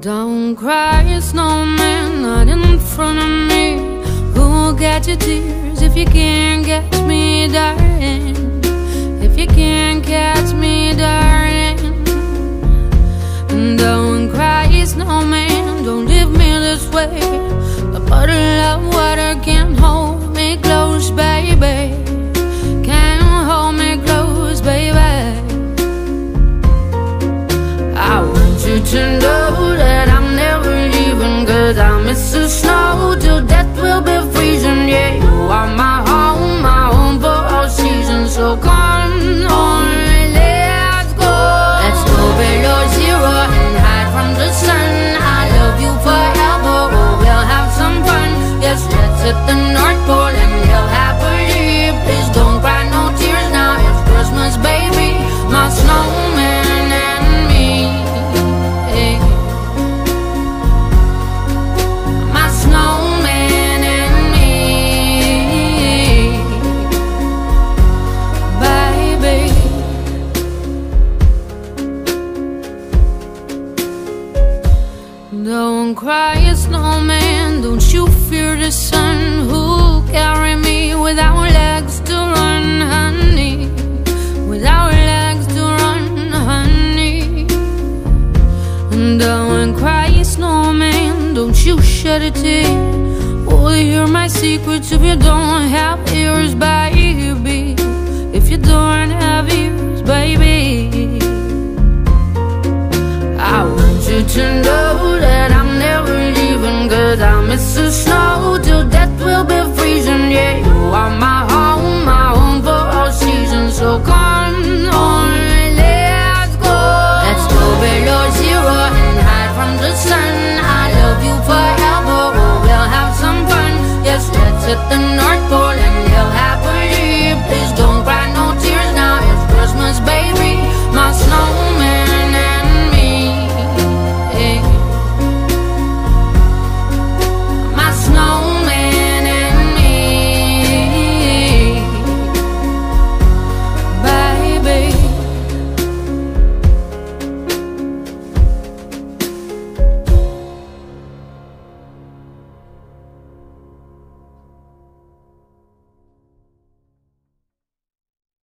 Don't cry, snowman, not in front of me. Who'll get your tears if you can't catch me, darling? If you can't catch me, darling. Don't cry, snowman, don't leave me this way. A bottle of water can't Don't cry, snowman. Don't you fear the sun? Who'll carry me without legs to run, honey? Without legs to run, honey. Don't uh, cry, snowman. Don't you shed a tear. Oh, Will you hear my secrets if you don't have ears, baby? promises.